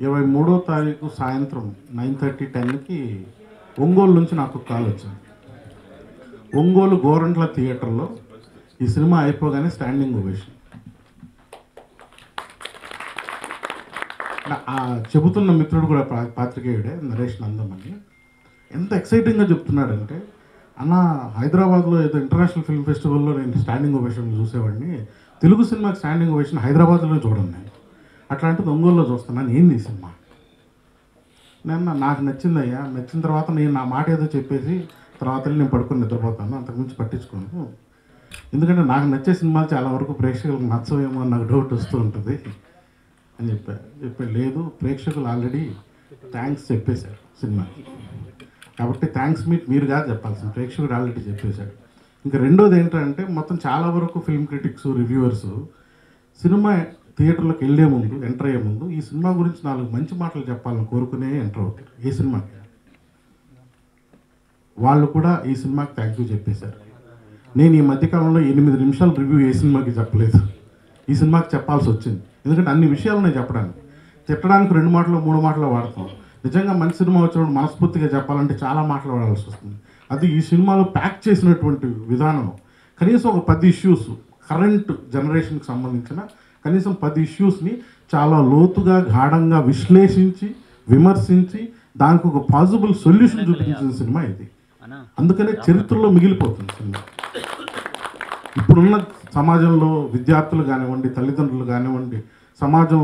ఇరవై మూడో తారీఖు సాయంత్రం నైన్ థర్టీ టెన్కి ఒంగోలు నుంచి నాకు కాల్ వచ్చింది. ఒంగోలు గోరంట్ల థియేటర్లో ఈ సినిమా అయిపోగానే స్టాండింగ్ ఓవేషన్ చెబుతున్న మిత్రుడు కూడా పా- పాత్రికేయుడే నరేష్ నందమని ఎంత ఎక్సైటింగ్గా చెప్తున్నాడంటే అన్న హైదరాబాద్లో ఏదో ఇంటర్నేషనల్ ఫిల్మ్ ఫెస్టివల్లో నేను స్టాండింగ్ ఓవేషన్ చూసేవాడిని. తెలుగు సినిమాకి స్టాండింగ్ ఓవేషన్ హైదరాబాద్లో చూడండి నేను. అట్లాంటిది ఒంగోలులో చూస్తున్నాను ఏంది ఈ సినిమా. నేను నాకు నచ్చిందయ్యా నచ్చిన తర్వాత నేను నా మాట ఏదో చెప్పేసి తర్వాత వెళ్ళి నేను పడుకొని నిద్రపోతాను అంతకుమించి పట్టించుకోను. ఎందుకంటే నాకు నచ్చే సినిమాలు చాలా వరకు ప్రేక్షకులకు నచ్చవేమో అని నాకు డౌట్ వస్తూ ఉంటుంది అని చెప్పా చెప్పే లేదు ప్రేక్షకులు ఆల్రెడీ థ్యాంక్స్ చెప్పేశారు సినిమాకి కాబట్టి థ్యాంక్స్ మీట్ మీరు కాదు చెప్పాల్సింది ప్రేక్షకుడు ఆల్రెడీ చెప్పేశాడు. ఇంకా రెండోది ఏంటంటే మొత్తం చాలా వరకు ఫిల్మ్ క్రిటిక్స్ రివ్యూవర్స్ సినిమా థియేటర్లోకి వెళ్ళే ముందు ఎంటర్ అయ్యే ముందు ఈ సినిమా గురించి నాలుగు మంచి మాటలు చెప్పాలని కోరుకునే ఎంటర్ అవుతారు. ఏ సినిమాకి. వాళ్ళు కూడా ఈ సినిమాకి థ్యాంక్ యూ చెప్పేశారు. నేను ఈ మధ్యకాలంలో ఎనిమిది నిమిషాలు రివ్యూ ఏ సినిమాకి చెప్పలేదు. ఈ సినిమాకి చెప్పాల్సి వచ్చింది. ఎందుకంటే అన్ని విషయాలు నేను చెప్పడానికి. చెప్పడానికి రెండు మాటలు మూడు మాటలు వాడతాం. నిజంగా మంచి సినిమా వచ్చినప్పుడు మనస్ఫూర్తిగా చెప్పాలంటే చాలా మాటలు వాడాల్సి వస్తుంది. అది ఈ సినిమాలో ప్యాక్ చేసినటువంటి విధానం. కనీసం ఒక పది ఇష్యూస్ కరెంట్ జనరేషన్కి సంబంధించిన కనీసం పది ఇష్యూస్ని చాలా లోతుగా గాఢంగా విశ్లేషించి విమర్శించి దానికి ఒక పాజిబుల్ సొల్యూషన్ చూపించిన సినిమా ఇది. అందుకనే చరిత్రలో మిగిలిపోతుంది సినిమా. ఇప్పుడున్న సమాజంలో విద్యార్థులు కానివ్వండి తల్లిదండ్రులు కానివ్వండి సమాజం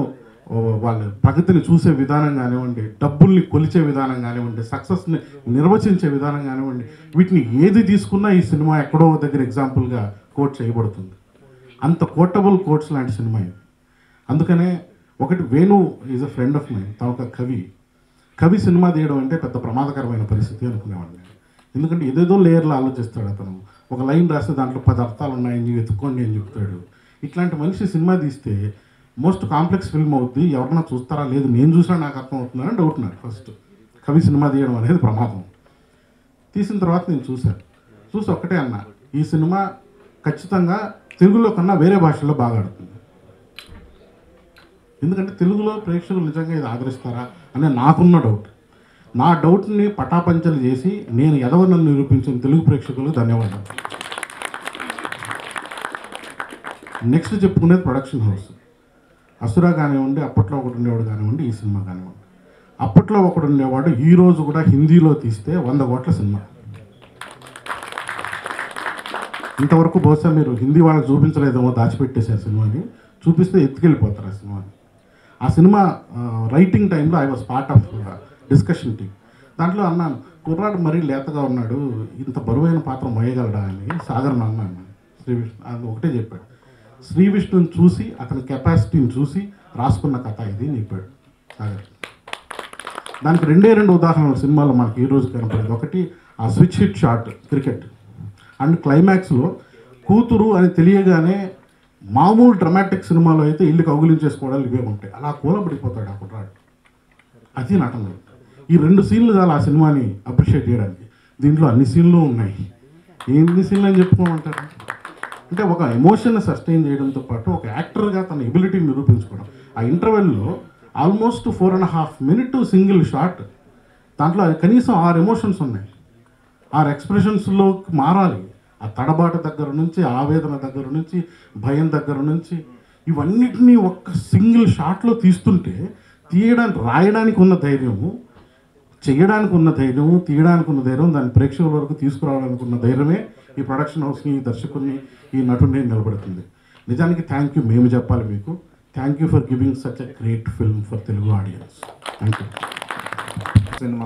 వాళ్ళ ప్రగతిని చూసే విధానం కానివ్వండి డబ్బుల్ని కొలిచే విధానం కానివ్వండి సక్సెస్ని నిర్వచించే విధానం కానివ్వండి వీటిని ఏది తీసుకున్నా ఈ సినిమా ఎక్కడో దగ్గర ఎగ్జాంపుల్గా కోట్ చేయబడుతుంది. అంత కోటబుల్ కోట్స్ లాంటి సినిమా ఇది. అందుకనే ఒకటి Venu is a friend of mine తన ఒక కవి. కవి సినిమా తీయడం అంటే పెద్ద ప్రమాదకరమైన పరిస్థితి అనుకునేవాడిని నేను. ఎందుకంటే ఏదేదో లేయర్లో ఆలోచిస్తాడు అతను. ఒక లైన్ రాస్తే దాంట్లో పది అర్థాలు ఉన్నాయని వెతుక్కోండి అని చెప్తాడు. ఇట్లాంటి మనిషి సినిమా తీస్తే మోస్ట్ కాంప్లెక్స్ ఫిల్మ్ అవుద్ది ఎవరన్నా చూస్తారా లేదు నేను చూసినా నాకు అర్థం అవుతుందని డౌట్ నాకు ఫస్ట్ కవి సినిమా తీయడం అనేది ప్రమాదం. తీసిన తర్వాత నేను చూశాను చూసి ఒక్కటే అన్నా. ఈ సినిమా ఖచ్చితంగా తెలుగులో కన్నా వేరే భాషల్లో బాగా ఆడుతుంది. ఎందుకంటే తెలుగులో ప్రేక్షకులు నిజంగా ఇది ఆదరిస్తారా అనే నాకున్న డౌట్ నా డౌట్ని పటాపంచలు చేసి నేను ఎదవనని నిరూపించిన తెలుగు ప్రేక్షకులు ధన్యవాదాలు. నెక్స్ట్ చెప్పుకునేది ప్రొడక్షన్ హౌస్ అసురా కానివ్వండి అప్పట్లో ఒకటి ఉండేవాడు కానివ్వండి ఈ సినిమా కానివ్వండి. అప్పట్లో ఒకడు ఉండేవాడు ఈరోజు కూడా హిందీలో తీస్తే వంద కోట్ల సినిమా. ఇంతవరకు బహుశా మీరు హిందీ వాళ్ళకి చూపించలేదేమో దాచిపెట్టేశారు సినిమాని. చూపిస్తే ఎత్తుకెళ్ళిపోతారు ఆ సినిమాని. ఆ సినిమా రైటింగ్ టైంలో I was part of discussion team దాంట్లో అన్నాను కుర్రాడు మరీ లేతగా ఉన్నాడు ఇంత బరువైన పాత్ర మోయగలడా అని సాగర్ అన్నాను శ్రీ విష్ణు అది ఒకటే చెప్పాడు. శ్రీ విష్ణుని చూసి అతని కెపాసిటీని చూసి రాసుకున్న కథ ఇది అని చెప్పాడు సాగర్. దానికి రెండే రెండు ఉదాహరణలు సినిమాలో మనకి ఈ రోజు కనపడేది. ఒకటి ఆ switch hit shot cricket and క్లైమాక్స్లో కూతురు అని తెలియగానే మామూలు డ్రమాటిక్ సినిమాలో అయితే ఇల్లు కౌగులించేసుకోవడాలు ఇవే ఉంటాయి అలా కూలబడిపోతాడు ఆ కుట్రాడు అది నటన ఈ రెండు సీన్లు చాలా ఆ సినిమాని అప్రిషియేట్ చేయడానికి. దీంట్లో అన్ని సీన్లు ఉన్నాయి. ఎన్ని సీన్లు అని చెప్పుకోమంటారు? అంటే ఒక ఎమోషన్ సస్టైన్ చేయడంతో పాటు ఒక యాక్టర్గా తన ఎబిలిటీని నిరూపించుకోవడం. ఆ ఇంటర్వెల్లో almost four and half minute single shot. దాంట్లో కనీసం ఆరు ఎమోషన్స్ ఉన్నాయి. ఆరు ఎక్స్ప్రెషన్స్లో మారాలి. ఆ తడబాటు దగ్గర నుంచి ఆవేదన దగ్గర నుంచి భయం దగ్గర నుంచి ఇవన్నిటినీ ఒక్క సింగిల్ షాట్లో తీస్తుంటే తీయడానికి రాయడానికి ఉన్న ధైర్యము చేయడానికి ఉన్న ధైర్యము తీయడానికి ఉన్న ధైర్యం దాన్ని ప్రేక్షకుల వరకు తీసుకురావడానికి ఉన్న ధైర్యమే ఈ ప్రొడక్షన్ హౌస్ని ఈ దర్శకుడిని ఈ నటుడిని నిలబడుతుంది. నిజానికి థ్యాంక్ యూ. మేము చెప్పాలి మీకు. Thank you for giving such a great film for Telugu audience. Thank you. Cinema